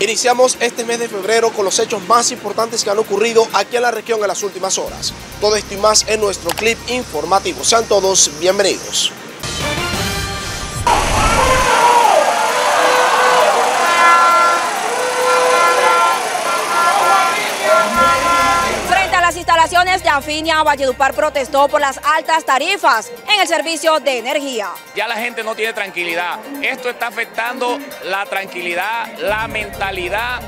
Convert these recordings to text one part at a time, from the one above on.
Iniciamos este mes de febrero con los hechos más importantes que han ocurrido aquí en la región en las últimas horas. Todo esto y más en nuestro clip informativo. Sean todos bienvenidos. De Afinia, Valledupar protestó por las altas tarifas en el servicio de energía. Ya la gente no tiene tranquilidad. Esto está afectando la tranquilidad, la mentalidad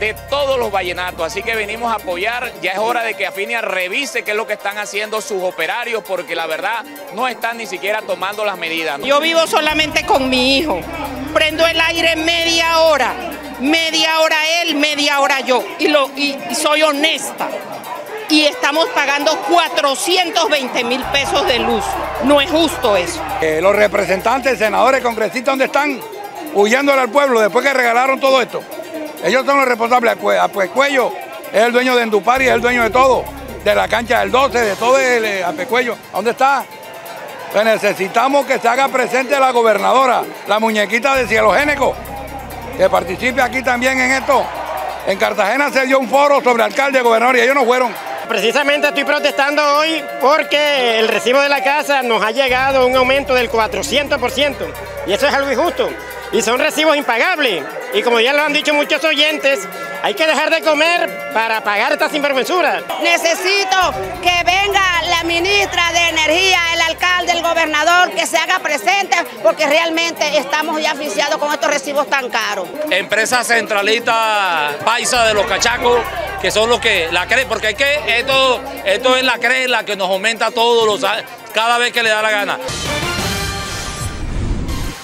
de todos los vallenatos. Así que venimos a apoyar. Ya es hora de que Afinia revise qué es lo que están haciendo sus operarios, porque la verdad no están ni siquiera tomando las medidas. Yo vivo solamente con mi hijo. Prendo el aire media hora. Media hora él, media hora yo. Y, lo, y, y soy honesta. Y estamos pagando 420 mil pesos de luz. No es justo eso. Los representantes, senadores, congresistas, ¿dónde están? Huyéndole al pueblo después que regalaron todo esto. Ellos son los responsables. Pues Cuello es el dueño de Endupar y es el dueño de todo. De la cancha del 12, de todo el eh, Apecuello. ¿Dónde está? Pues necesitamos que se haga presente la gobernadora, la muñequita de Cielo Géneco, que participe aquí también en esto. En Cartagena se dio un foro sobre alcalde, gobernador y ellos no fueron. Precisamente estoy protestando hoy porque el recibo de la casa nos ha llegado un aumento del 400% y eso es algo injusto y son recibos impagables. Y como ya lo han dicho muchos oyentes, hay que dejar de comer para pagar estas sinvergüenzuras. Necesito que venga la ministra de Energía, gobernador, que se haga presente porque realmente estamos ya oficiados con estos recibos tan caros. Empresa centralista paisa de los cachacos, que son los que la creen, porque hay que, esto, esto es la cree la que nos aumenta todos los cada vez que le da la gana.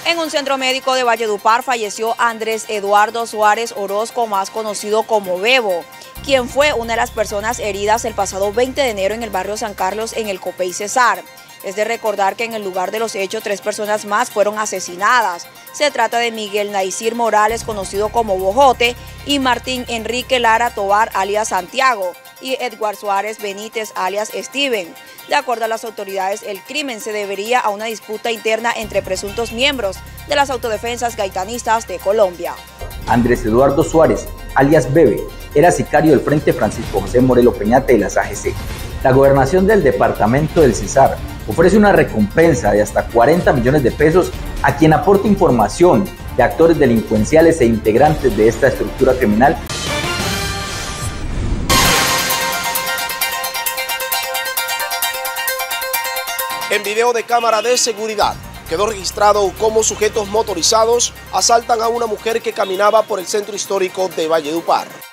En un centro médico de Valledupar falleció Andrés Eduardo Suárez Orozco, más conocido como Bebo, quien fue una de las personas heridas el pasado 20 de enero en el barrio San Carlos en el Copey Cesar. Es de recordar que en el lugar de los hechos tres personas más fueron asesinadas. Se trata de Miguel Naisir Morales, conocido como Bojote, y Martín Enrique Lara Tobar, alias Santiago, y Edward Suárez Benítez, alias Steven. De acuerdo a las autoridades, el crimen se debería a una disputa interna entre presuntos miembros de las autodefensas gaitanistas de Colombia. Andrés Eduardo Suárez, alias Bebe, era sicario del Frente Francisco José Morelo Peñate de las AGC. La gobernación del departamento del Cesar ofrece una recompensa de hasta 40 millones de pesos a quien aporte información de actores delincuenciales e integrantes de esta estructura criminal En video de cámara de seguridad quedó registrado cómo sujetos motorizados asaltan a una mujer que caminaba por el centro histórico de Valledupar.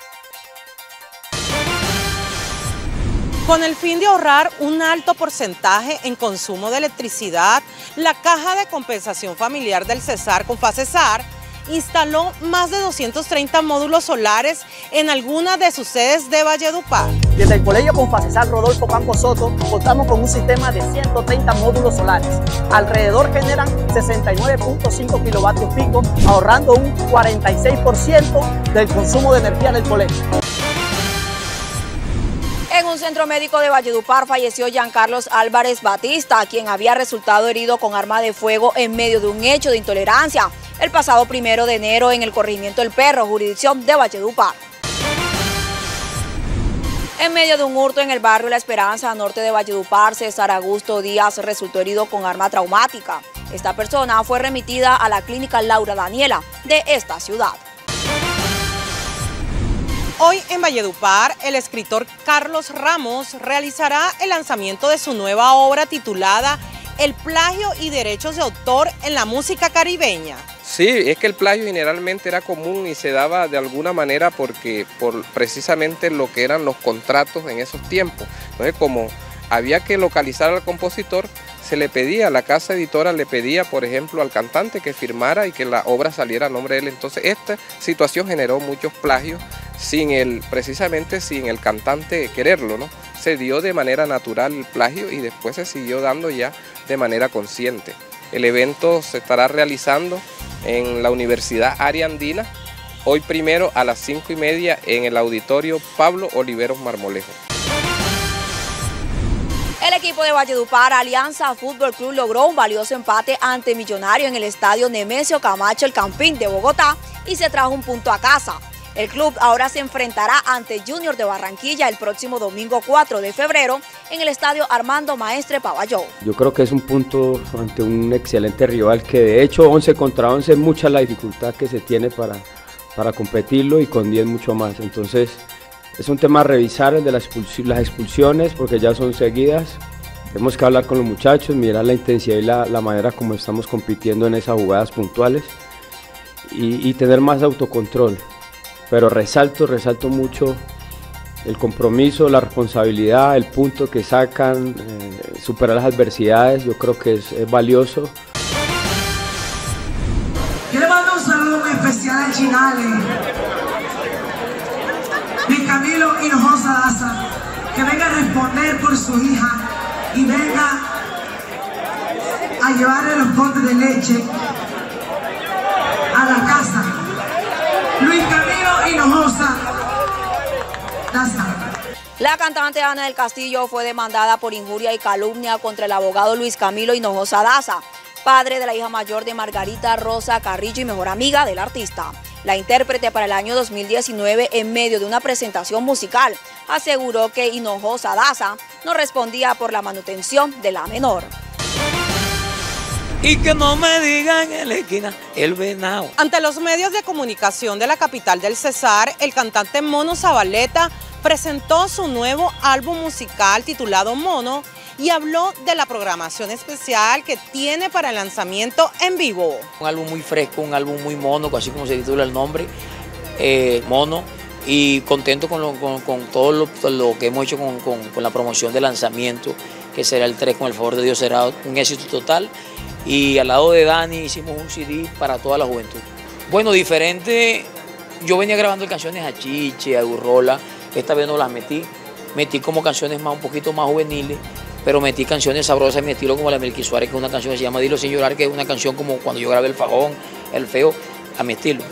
Con el fin de ahorrar un alto porcentaje en consumo de electricidad, la Caja de Compensación Familiar del Cesar con Facesar instaló más de 230 módulos solares en algunas de sus sedes de Valledupar. Desde el Colegio Confacesar Rodolfo Campos Soto contamos con un sistema de 130 módulos solares. Alrededor generan 69.5 kilovatios pico, ahorrando un 46% del consumo de energía del colegio. Centro médico de Valledupar falleció Giancarlos Álvarez Batista, quien había resultado herido con arma de fuego en medio de un hecho de intolerancia el pasado primero de enero en el corregimiento El Perro, jurisdicción de Valledupar. En medio de un hurto en el barrio La Esperanza, norte de Valledupar, César Augusto Díaz resultó herido con arma traumática. Esta persona fue remitida a la clínica Laura Daniela de esta ciudad. Hoy en Valledupar, el escritor Carlos Ramos realizará el lanzamiento de su nueva obra titulada El plagio y derechos de autor en la música caribeña. Sí, es que el plagio generalmente era común y se daba de alguna manera porque por precisamente lo que eran los contratos en esos tiempos. Entonces, como había que localizar al compositor, se le pedía, la casa editora le pedía, por ejemplo, al cantante que firmara y que la obra saliera a nombre de él. Entonces, esta situación generó muchos plagios sin el, precisamente sin el cantante quererlo, ¿no? Se dio de manera natural el plagio y después se siguió dando ya de manera consciente. El evento se estará realizando en la Universidad Ariandina, hoy primero a las 5 y media en el auditorio Pablo Oliveros Marmolejo. El equipo de Valledupar, Alianza Fútbol Club, logró un valioso empate ante Millonario en el estadio Nemesio Camacho El Campín de Bogotá y se trajo un punto a casa. El club ahora se enfrentará ante Junior de Barranquilla el próximo domingo 4 de febrero en el estadio Armando Maestre Pavalló. Yo creo que es un punto ante un excelente rival que de hecho 11 contra 11 es mucha la dificultad que se tiene para, para competirlo y con 10 mucho más. Entonces es un tema a revisar el de las expulsiones porque ya son seguidas. Tenemos que hablar con los muchachos, mirar la intensidad y la, manera como estamos compitiendo en esas jugadas puntuales y, tener más autocontrol. Pero resalto, resalto mucho el compromiso, la responsabilidad, el punto que sacan, eh, superar las adversidades, yo creo que es, valioso. Quiero mandar un saludo muy especial a Chinale mi Camilo Hinojosa Daza, que venga a responder por su hija y venga a llevarle los botes de leche La cantante Ana del Castillo fue demandada por injuria y calumnia contra el abogado Luis Camilo Hinojosa Daza, padre de la hija mayor de Margarita Rosa Carrillo y mejor amiga del artista. La intérprete para el año 2019 en medio de una presentación musical aseguró que Hinojosa Daza no respondía por la manutención de la menor. Y que no me digan en la esquina el venado. Ante los medios de comunicación de la capital del Cesar, el cantante Mono Zabaleta presentó su nuevo álbum musical titulado Mono y habló de la programación especial que tiene para el lanzamiento en vivo. Un álbum muy fresco, un álbum muy mono, así como se titula el nombre, eh, mono, y contento con, todo lo, que hemos hecho con, la promoción de lanzamiento, que será el 3, con el favor de Dios, será un éxito total. Y al lado de Dani hicimos un CD para toda la juventud. Bueno, diferente, yo venía grabando canciones a Chiche, a Urrola, esta vez no las metí, metí como canciones más un poquito más juveniles pero metí canciones sabrosas en mi estilo como la Melqui Suárez, que es una canción que se llama Dilo sin llorar, que es una canción como cuando yo grabé El Fajón, El Feo, a mi estilo.